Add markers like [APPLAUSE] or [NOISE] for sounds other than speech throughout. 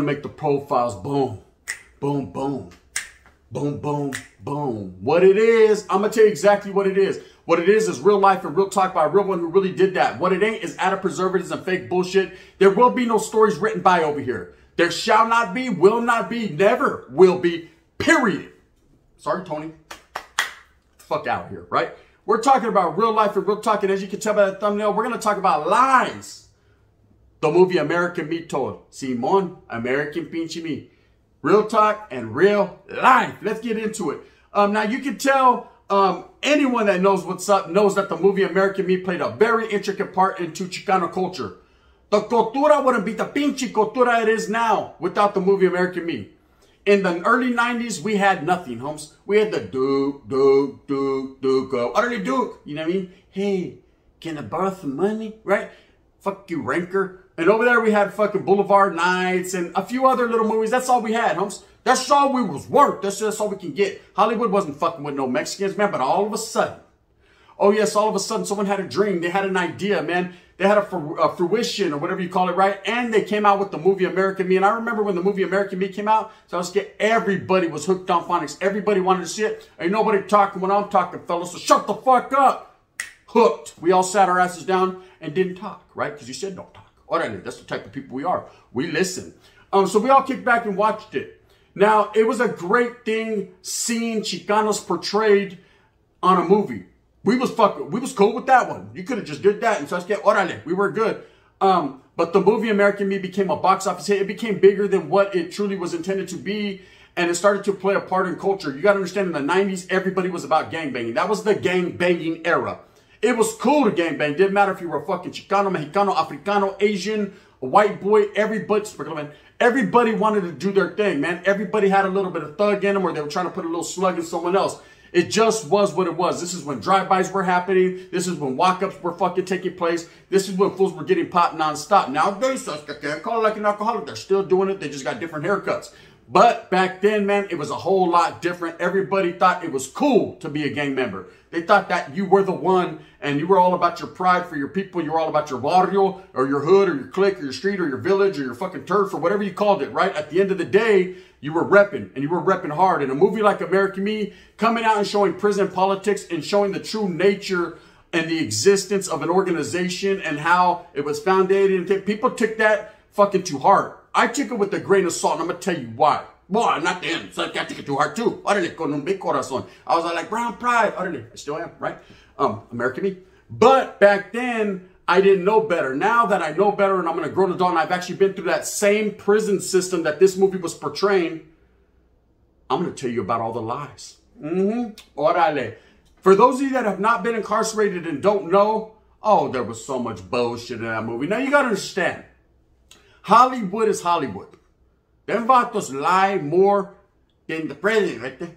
gonna make the profiles boom, boom, boom, boom, boom, boom. What it is, I'm gonna tell you exactly what it is. What it is is real life and real talk by a real one who really did that. What it ain't is added preservatives and fake bullshit. There will be no stories written by over here. There shall not be, will not be, never will be, period. Sorry, Tony. Fuck out of here, right? We're talking about real life and real talk. And as you can tell by the thumbnail, we're going to talk about lies. The movie American Me told. Simon, American Pinche Me. Real talk and real life. Let's get into it. Um, now, you can tell um, anyone that knows what's up knows that the movie American Me played a very intricate part into Chicano culture. The cultura wouldn't be the pinche cultura it is now without the movie American Me. In the early 90s, we had nothing, Holmes. We had the Duke, Duke, Duke, Duke, utterly Duke. You know what I mean? Hey, can I borrow some money? Right? Fuck you, Ranker. And over there we had fucking Boulevard Nights and a few other little movies. That's all we had, Holmes. That's all we was worth. That's just all we can get. Hollywood wasn't fucking with no Mexicans, man. But all of a sudden, oh yes, all of a sudden someone had a dream. They had an idea, man. They had a, a, fruition or whatever you call it, right? And they came out with the movie American Me. And I remember when the movie American Me came out, so I was get everybody was hooked on phonics. Everybody wanted to see it. Ain't nobody talking when I'm talking, fellas. So shut the fuck up. Hooked. We all sat our asses down and didn't talk, right? Because you said don't talk. Orale, that's the type of people we are. We listen. Um, so we all kicked back and watched it. Now, it was a great thing seeing Chicanos portrayed on a movie. We was fucking, we was cool with that one. You could have just did that and so get orale. We were good. Um, but the movie American Me became a box office hit. It became bigger than what it truly was intended to be. And it started to play a part in culture. You got to understand in the 90s, everybody was about gang banging. That was the gang banging era. It was cool to gang bang. Didn't matter if you were fucking Chicano, Mexicano, Africano, Asian, white boy, everybody, everybody wanted to do their thing, man. Everybody had a little bit of thug in them or they were trying to put a little slug in someone else. It just was what it was. This is when drive-bys were happening. This is when walk-ups were fucking taking place. This is when fools were getting popped nonstop. Nowadays, I can't call it like an alcoholic. They're still doing it. They just got different haircuts. But back then, man, it was a whole lot different. Everybody thought it was cool to be a gang member. They thought that you were the one and you were all about your pride for your people. You were all about your barrio or your hood or your clique or your street or your village or your fucking turf or whatever you called it, right? At the end of the day, you were repping and you were repping hard. In a movie like American Me, coming out and showing prison politics and showing the true nature and the existence of an organization and how it was founded. And people took that fucking to heart. I took it with a grain of salt, and I'm gonna tell you why. Boy, not then. So I can't take it too hard too. Órale, con un big corazón. I was like, brown pride. Órale, I still am, right? Um, American me. But back then, I didn't know better. Now that I know better and I'm gonna grow an adult and I've actually been through that same prison system that this movie was portraying, I'm gonna tell you about all the lies. Mm-hmm. Órale. For those of you that have not been incarcerated and don't know, oh, there was so much bullshit in that movie. Now you gotta understand. Hollywood is Hollywood. Them vatos lie more than the president right there.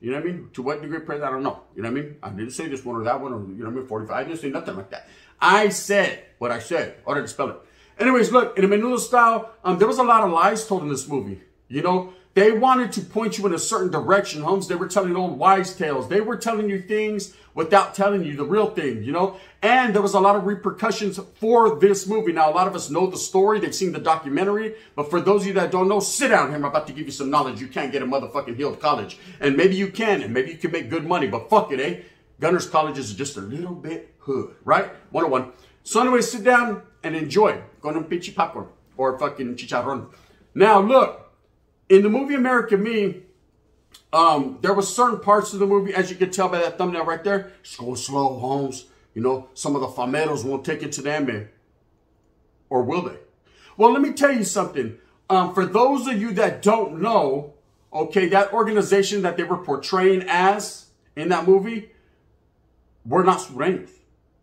You know what I mean? To what degree president, I don't know. You know what I mean? I didn't say this one or that one or, you know what I mean, 45. I didn't say nothing like that. I said what I said. Or did spell it. Anyways, look, in a Menudo style, um, there was a lot of lies told in this movie. You know, they wanted to point you in a certain direction, Holmes. They were telling old wise tales. They were telling you things without telling you the real thing, you know? And there was a lot of repercussions for this movie. Now, a lot of us know the story. They've seen the documentary. But for those of you that don't know, sit down here. I'm about to give you some knowledge. You can't get a motherfucking Hill College. And maybe you can, and maybe you can make good money. But fuck it, eh? Gunner's College is just a little bit hood, right? 101. So anyway, sit down and enjoy. Go to pinchy popcorn or fucking chicharron. Now, look. In the movie American Me, um, there was certain parts of the movie, as you can tell by that thumbnail right there, just go slow, Holmes. You know, some of the fameros won't take it to them, man. Or will they? Well, let me tell you something. Um, for those of you that don't know, okay, that organization that they were portraying as in that movie, were not sureños,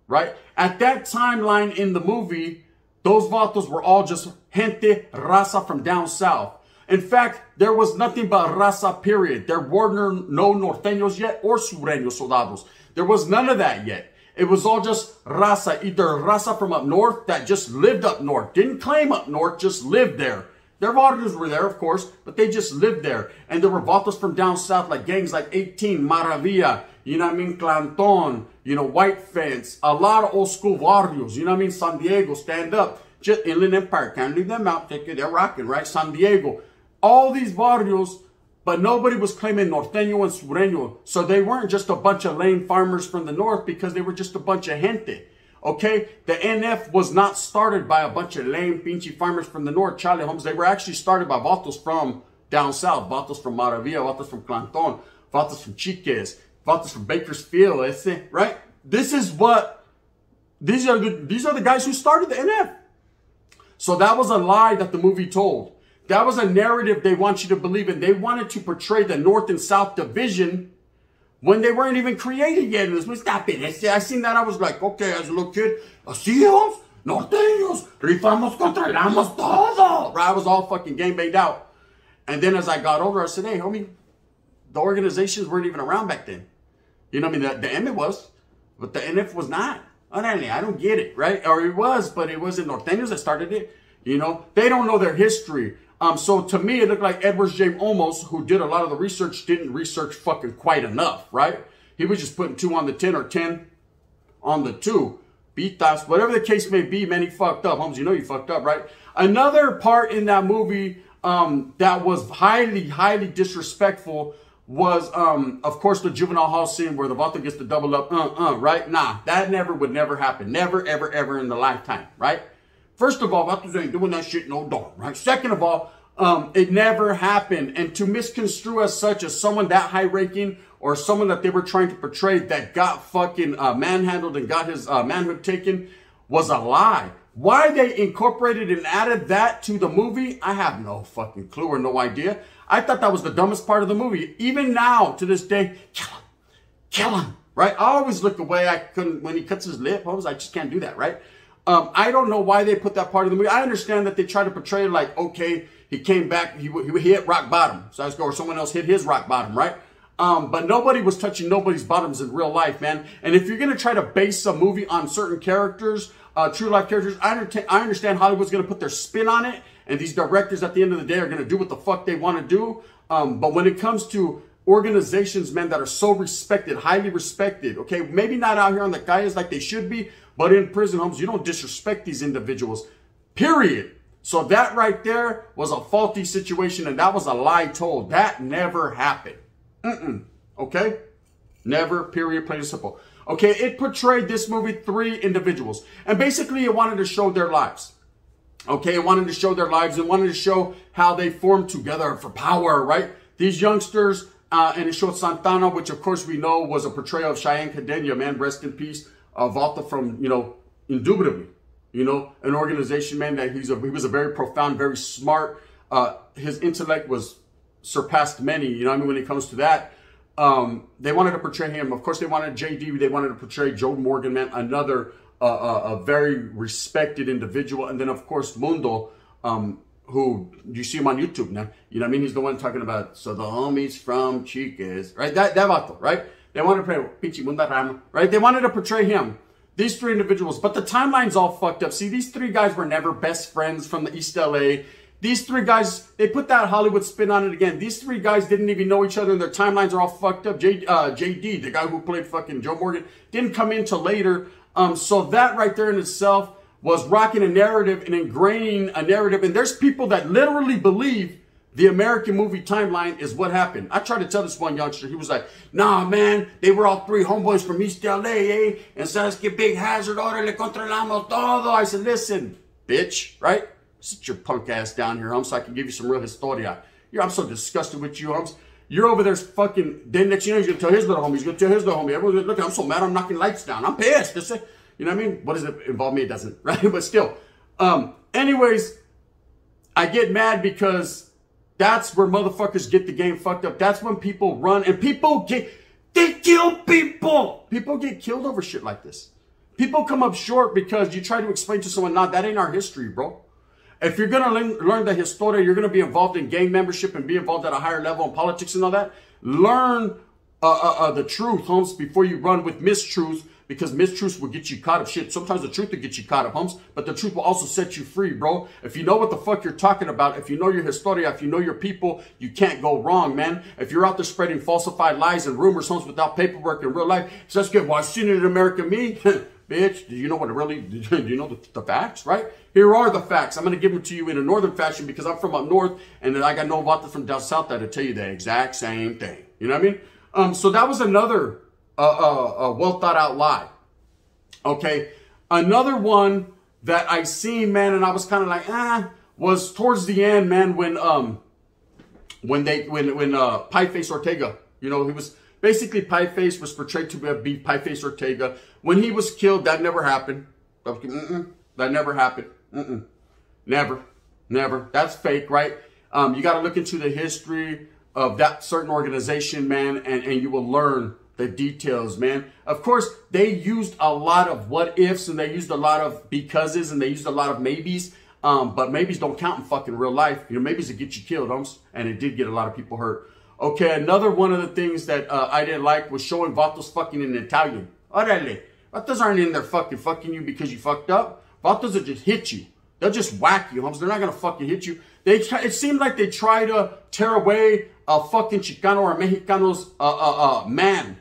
right? At that timeline in the movie, those vatos were all just gente raza from down south. In fact, there was nothing but raza, period. There were no norteños yet or sureños soldados. There was none of that yet. It was all just raza, either raza from up north that just lived up north, didn't claim up north, just lived there. Their vatos were there, of course, but they just lived there. And there were vatos from down south, like gangs like 18, Maravilla, you know what I mean, Clanton, you know, White Fence, a lot of old school barrios, you know what I mean, San Diego, stand up. just Inland Empire, can't leave them out. They're rocking, right? San Diego. All these barrios, but nobody was claiming norteño and sureño. So they weren't just a bunch of lame farmers from the north because they were just a bunch of gente. Okay, the NF was not started by a bunch of lame pinchy farmers from the north, Charlie Holmes. They were actually started by vatos from down south, vatos from Maravilla, vatos from Clanton, vatos from Chiques, vatos from Bakersfield, ese, right? This is what these are the these are the guys who started the NF. So that was a lie that the movie told. That was a narrative they want you to believe in. They wanted to portray the North and South division when they weren't even created yet. It was stop it. I seen that. I was like, okay, as a little kid, así es, norteños, rifamos, controlamos todo. Right? I was all fucking game banged out. And then as I got older, I said, hey, homie, the organizations weren't even around back then. You know, I mean, the, the M was, but the NF was not. I don't get it, right? Or it was, but it wasn't Norteños that started it. You know, they don't know their history. Um, so to me, it looked like Edwards James Olmos, who did a lot of the research, didn't research fucking quite enough, right? He was just putting two on the 10 or 10 on the two. Bitas, whatever the case may be, man, he fucked up. Holmes, you know you fucked up, right? Another part in that movie um, that was highly, highly disrespectful was, um, of course, the juvenile hall scene where the Vato gets to double up, uh, uh, right? Nah, that never would never happen. Never, ever, ever in the lifetime, right? First of all, Vatos ain't doing that shit no dog, right? Second of all, um, it never happened. And to misconstrue as such as someone that high ranking or someone that they were trying to portray that got fucking uh, manhandled and got his uh, manhood taken was a lie. Why they incorporated and added that to the movie, I have no fucking clue or no idea. I thought that was the dumbest part of the movie. Even now, to this day, kill him, kill him, right? I always look away. I couldn't, when he cuts his lip, I was, I just can't do that, right? Um, I don't know why they put that part of the movie. I understand that they try to portray it like, okay, he came back, he, he hit rock bottom. So I was going, or someone else hit his rock bottom, right? Um, but nobody was touching nobody's bottoms in real life, man. And if you're going to try to base a movie on certain characters, uh, true life characters, I, understand, I understand Hollywood's going to put their spin on it. And these directors at the end of the day are going to do what the fuck they want to do. Um, but when it comes to organizations, man, that are so respected, highly respected, okay, maybe not out here on the guys like they should be, but in prison homes, you don't disrespect these individuals, period. So that right there was a faulty situation and that was a lie told. That never happened. Mm-mm. Okay? Never, period, plain and simple. Okay, it portrayed this movie three individuals. And basically it wanted to show their lives. Okay, it wanted to show their lives. It wanted to show how they formed together for power, right? These youngsters, uh, and it showed Santana, which of course we know was a portrayal of Cheyenne Cadena, man, rest in peace. Uh, Volta from, you know, indubitably, you know, an organization, man, that he's a, he was a very profound, very smart. Uh, his intellect was surpassed many, you know I mean, when it comes to that. Um, they wanted to portray him. Of course, they wanted JD. They wanted to portray Joe Morgan, man, another uh, uh, a very respected individual. And then, of course, Mundo, um, who you see him on YouTube now. You know I mean? He's the one talking about, so the homies from Chiques, right? That, that vato, right? They wanted to portray Pichi Mundarama, right? They wanted to portray him. These three individuals, but the timeline's all fucked up. See, these three guys were never best friends from the East LA. These three guys, they put that Hollywood spin on it again. These three guys didn't even know each other and their timelines are all fucked up. J, uh, JD, the guy who played fucking Joe Morgan, didn't come in later. Um, so that right there in itself was rocking a narrative and ingraining a narrative. And there's people that literally believe the American movie timeline is what happened. I tried to tell this one youngster. He was like, nah, man, they were all three homeboys from East LA, eh? And sabes que big hazard, order, le controlamos todo. I said, listen, bitch, right? Sit your punk ass down here, Hums, so I can give you some real historia. You're, I'm so disgusted with you, Hums. You're over there fucking, then next you know, he's gonna tell his little homie, he's gonna tell his little homie. Everyone's gonna look, I'm so mad, I'm knocking lights down. I'm pissed. This, you know what I mean? What does it involve me? It doesn't, [LAUGHS] right? But still. Um, anyways, I get mad because that's where motherfuckers get the game fucked up. That's when people run and people get, they kill people. People get killed over shit like this. People come up short because you try to explain to someone, nah, that ain't our history, bro. If you're going to learn, learn the historia, you're going to be involved in gang membership and be involved at a higher level in politics and all that. Learn uh, uh, uh, the truth, Holmes, before you run with mistruths because mistruths will get you caught up. Shit, sometimes the truth will get you caught up, Holmes, but the truth will also set you free, bro. If you know what the fuck you're talking about, if you know your historia, if you know your people, you can't go wrong, man. If you're out there spreading falsified lies and rumors, Holmes, without paperwork in real life, so that's good. Well, I've seen it in American Me. [LAUGHS] Bitch, do you know what really, [LAUGHS] do you know the, the facts, right? Here are the facts. I'm going to give them to you in a northern fashion because I'm from up north and I got no vatos from down south that'll tell you the exact same thing. You know what I mean? Um, so that was another uh, uh, uh, well thought out lie. Okay. Another one that I seen, man, and I was kind of like, ah, was towards the end, man, when um when they when when uh Pie Face Ortega, you know, he was basically Pie Face was portrayed to be Pie Face Ortega. When he was killed, that never happened. Mm-mm, that never happened. Mm-mm. Never, never. That's fake, right? Um, you got to look into the history of that certain organization, man, and and you will learn the details, man. Of course, they used a lot of what ifs and they used a lot of becauses and they used a lot of maybes. Um, but maybes don't count in fucking real life. You know, maybes that get you killed, and it did get a lot of people hurt. Okay, another one of the things that uh, I didn't like was showing Vatos fucking in Italian. Orale. Vatos aren't in there fucking fucking you because you fucked up. Vatos will just hit you. They'll just whack you, homes. They're not gonna fucking hit you. They it seemed like they try to tear away a fucking Chicano or Mexicano's uh, uh, uh, man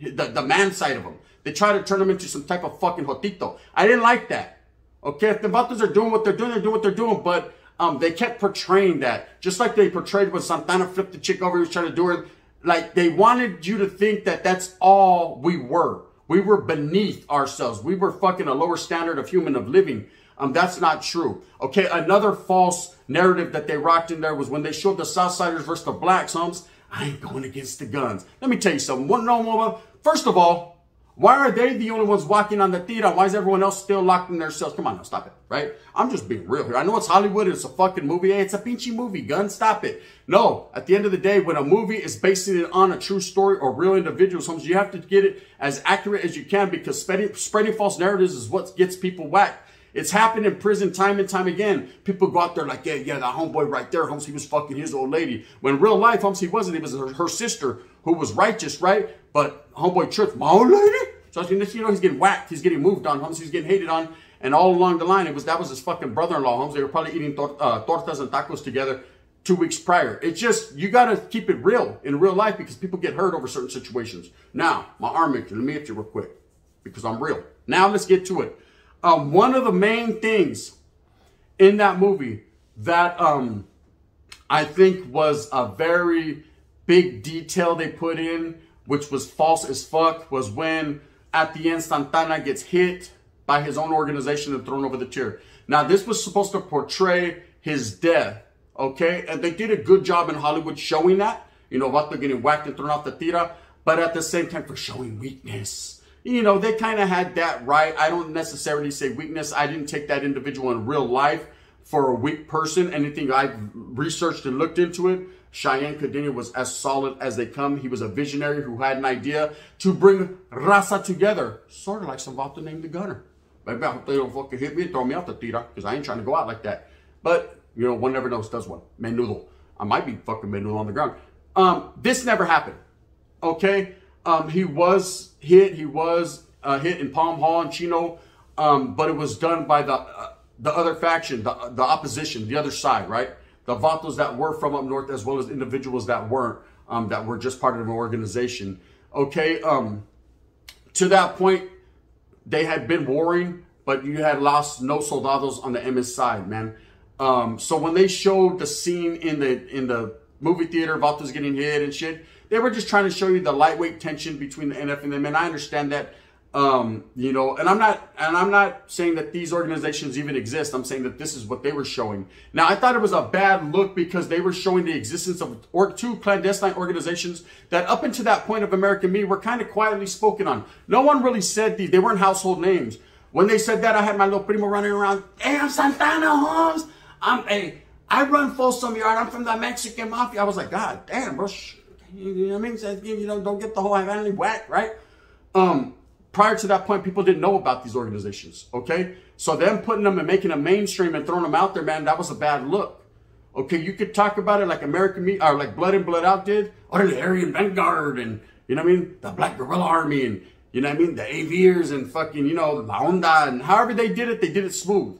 the, the man side of them. They try to turn them into some type of fucking jotito. I didn't like that. Okay, if the Vatos are doing what they're doing, they're doing what they're doing, but um, they kept portraying that. Just like they portrayed when Santana flipped the chick over, he was trying to do it. Like they wanted you to think that that's all we were. We were beneath ourselves. We were fucking a lower standard of human of living. Um, that's not true. Okay, another false narrative that they rocked in there was when they showed the Southsiders versus the Blacks, homes. I ain't going against the guns. Let me tell you something. One, no, no, First of all, why are they the only ones walking on the theater? Why is everyone else still locked in their cells? Come on now, stop it, right? I'm just being real here. I know it's Hollywood, it's a fucking movie. Hey, it's a pinchy movie, gun, stop it. No, at the end of the day, when a movie is basing it on a true story or real individuals, homes, you have to get it as accurate as you can because spreading, spreading false narratives is what gets people whacked. It's happened in prison time and time again. People go out there like, yeah, yeah, that homeboy right there, Holmes, he was fucking his old lady. When real life, Holmes, he wasn't. It was her, her sister who was righteous, right? But homeboy tripped, my old lady? So you know, he's getting whacked. He's getting moved on, Holmes. He's getting hated on. And all along the line, it was that was his fucking brother-in-law, Holmes. They were probably eating tor uh, tortas and tacos together two weeks prior. It's just, you got to keep it real in real life because people get hurt over certain situations. Now, my arm let me hit you real quick because I'm real. Now let's get to it. Um, one of the main things in that movie that um, I think was a very big detail they put in, which was false as fuck, was when at the end Santana gets hit by his own organization and thrown over the chair. Now, this was supposed to portray his death, okay? And they did a good job in Hollywood showing that. You know, Vato getting whacked and thrown off the tira, but at the same time for showing weakness you know, they kind of had that right. I don't necessarily say weakness. I didn't take that individual in real life for a weak person. Anything I've researched and looked into it, Cheyenne Cadena was as solid as they come. He was a visionary who had an idea to bring raza together, sort of like Salvato named the gunner. Maybe I hope they don't fucking hit me and throw me out the theater because I ain't trying to go out like that. But, you know, one never knows, does one. Menudo. I might be fucking menudo on the ground. Um, this never happened. Okay? Um, he was hit. He was uh, hit in Palm Hall and Chino, um, but it was done by the uh, the other faction, the, the opposition, the other side, right? The Vatos that were from up north, as well as individuals that weren't, um, that were just part of an organization. Okay, um, to that point, they had been warring, but you had lost no soldados on the MS side, man. Um, so when they showed the scene in the in the movie theater, Vatos getting hit and shit, they were just trying to show you the lightweight tension between the NF and them. And I understand that, um, you know, and I'm not, and I'm not saying that these organizations even exist. I'm saying that this is what they were showing. Now, I thought it was a bad look because they were showing the existence of or two clandestine organizations that up until that point of American Me were kind of quietly spoken on. No one really said these. They weren't household names. When they said that, I had my little primo running around. Hey, I'm Santana Holmes. I'm a, hey, I run Folsom Yard. I'm from the Mexican Mafia. I was like, God damn, bro. You know what I mean? So, you know, don't get the whole identity whack, right? Um, prior to that point, people didn't know about these organizations, okay? So them putting them and making them mainstream and throwing them out there, man, that was a bad look. Okay, you could talk about it like American Me or like Blood In Blood Out did, or the Aryan Vanguard and you know what I mean, the Black Guerrilla Army and you know what I mean, the Aviers and fucking you know La Onda and however they did it, they did it smooth.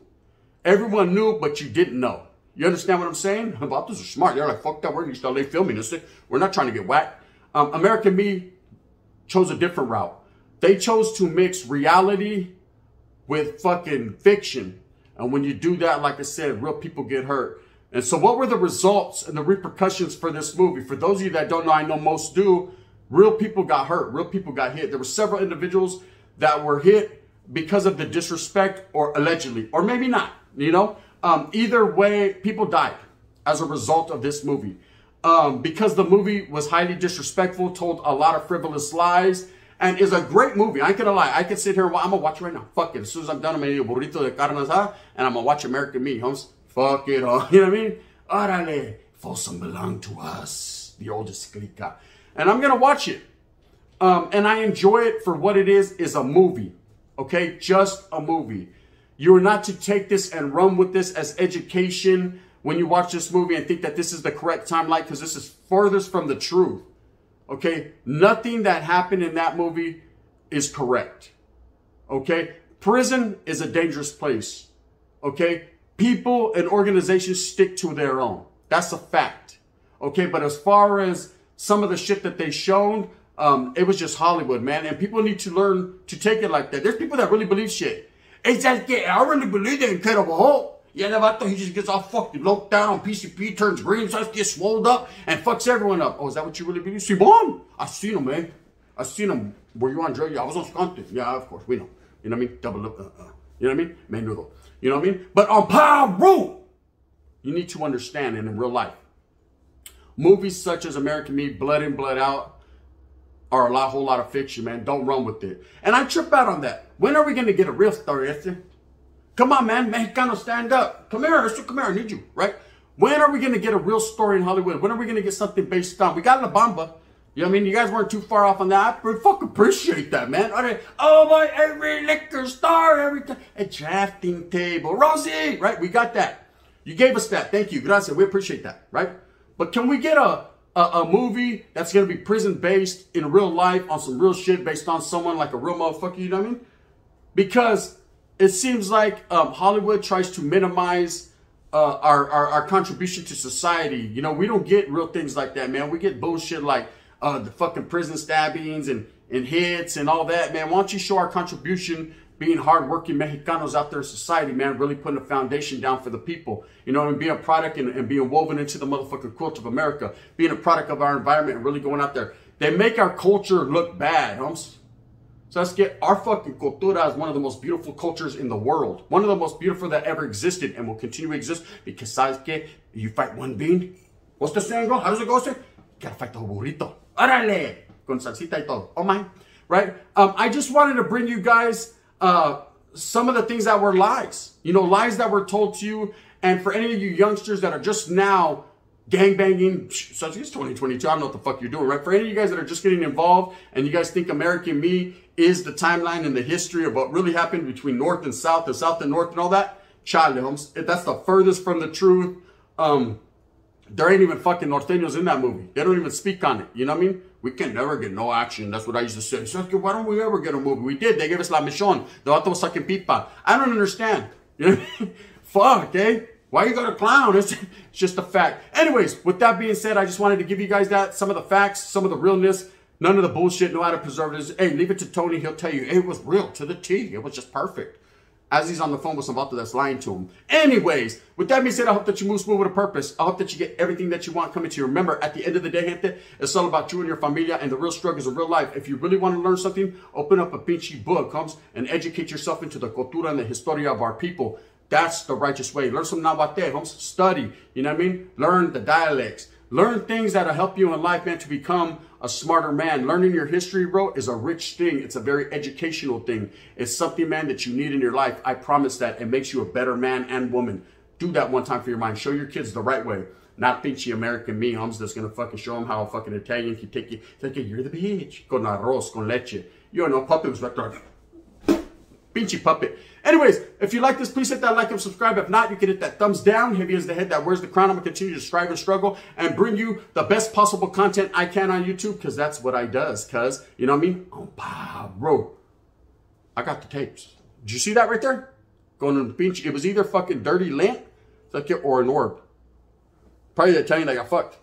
Everyone knew, but you didn't know. You understand what I'm saying? [LAUGHS] Vatos are smart. They're like, fuck that, we're in LA filming this. We're not trying to get whacked. Um, American Me chose a different route. They chose to mix reality with fucking fiction. And when you do that, like I said, real people get hurt. And so what were the results and the repercussions for this movie? For those of you that don't know, I know most do, real people got hurt. Real people got hit. There were several individuals that were hit because of the disrespect or allegedly, or maybe not, you know? Um, either way, people died as a result of this movie. Um, because the movie was highly disrespectful, told a lot of frivolous lies, and is a great movie. I ain't gonna lie. I can sit here I'm gonna watch it right now. Fuck it. As soon as I'm done, I'm gonna eat a burrito de carne asada, and I'm gonna watch American Me, homes. Fuck it all. [LAUGHS] You know what I mean? Órale. Folsom belong to us. The oldest clica. And I'm gonna watch it. Um, and I enjoy it for what it is, is a movie. Okay? Just a movie. You are not to take this and run with this as education when you watch this movie and think that this is the correct timeline because this is farthest from the truth. Okay? Nothing that happened in that movie is correct. Okay? Prison is a dangerous place. Okay? People and organizations stick to their own. That's a fact. Okay? But as far as some of the shit that they shown, um, it was just Hollywood, man. And people need to learn to take it like that. There's people that really believe shit. It's just que I really believe in Incredible Hulk. Yeah, the vato, he just gets all fucking locked down on PCP, turns green, starts get swolled up, and fucks everyone up. Oh, is that what you really believe? See, Simon, I seen him, man. I seen him. Were you on drugs? Yeah, I was on Sconte. Yeah, of course, we know. You know what I mean? Double up. Uh, uh, you know what I mean? Menudo. You know what I mean? But on Peru, you need to understand, and in real life, movies such as American Me, Blood In, Blood Out, are a lot, whole lot of fiction, man. Don't run with it. And I trip out on that. When are we going to get a real story, Esther? Come on, man. Mexicano, stand up. Come here, Esther. Come here. I need you, right? When are we going to get a real story in Hollywood? When are we going to get something based on? We got La Bamba. You know what I mean? You guys weren't too far off on that. I fuck appreciate that, man. Oh, my, every liquor star, every. A drafting table. Rosie, right? We got that. You gave us that. Thank you. Gracias. We appreciate that, right? But can we get a, a, a movie that's going to be prison based in real life on some real shit based on someone like a real motherfucker, you know what I mean? Because it seems like um, Hollywood tries to minimize uh, our, our, our contribution to society. You know, we don't get real things like that, man. We get bullshit like uh, the fucking prison stabbings and, and hits and all that, man. Why don't you show our contribution being hardworking Mexicanos out there in society, man, really putting a foundation down for the people, you know, and being a product and, and being woven into the motherfucking quilt of America, being a product of our environment and really going out there. They make our culture look bad, homes. So let's get our fucking cultura is one of the most beautiful cultures in the world. One of the most beautiful that ever existed and will continue to exist because sabes que you fight one bean. What's the saying go? How does it go? Say, you gotta fight the burrito. Órale! Con salsita y todo. Oh my. Right? Um, I just wanted to bring you guys uh, some of the things that were lies. You know, lies that were told to you. And for any of you youngsters that are just now gangbanging, such as 2022, I don't know what the fuck you're doing, right? For any of you guys that are just getting involved and you guys think American Me is the timeline and the history of what really happened between North and South and South and North and all that, child, that's the furthest from the truth. Um, there ain't even fucking norteños in that movie. They don't even speak on it. You know what I mean? We can never get no action. That's what I used to say. So, why don't we ever get a movie? We did. They gave us La Mission. The vato was sucking pipa. I don't understand. You [LAUGHS] know Fuck, eh? Why you got a clown? It's, [LAUGHS] it's just a fact. Anyways, with that being said, I just wanted to give you guys that, some of the facts, some of the realness, none of the bullshit, no added preservatives. Hey, leave it to Tony. He'll tell you it was real to the T. It was just perfect as he's on the phone with some that's lying to him. Anyways, with that being said, I hope that you move smooth with a purpose. I hope that you get everything that you want coming to you. Remember, at the end of the day, gente, it's all about you and your familia and the real struggles of real life. If you really want to learn something, open up a pinchy book, comes and educate yourself into the cultura and the historia of our people. That's the righteous way. Learn some Nahuatl, homes. Study, you know what I mean? Learn the dialects. Learn things that'll help you in life, man, to become a smarter man. Learning your history, bro, is a rich thing. It's a very educational thing. It's something, man, that you need in your life. I promise that. It makes you a better man and woman. Do that one time for your mind. Show your kids the right way. Not pinchy American me, homes that's gonna fucking show them how a fucking Italian can take you. Take you, you're the bitch. Con arroz, con leche. You know, puppet was right there. Pinchy puppet. Anyways, if you like this, please hit that like and subscribe. If not, you can hit that thumbs down. Heavy as the head that wears the crown. I'm going to continue to strive and struggle and bring you the best possible content I can on YouTube because that's what I does. Because, you know what I mean? Oh, bro. I got the tapes. Did you see that right there? Going to the beach. It was either fucking dirty lint like or an orb. Probably the Italian that got fucked.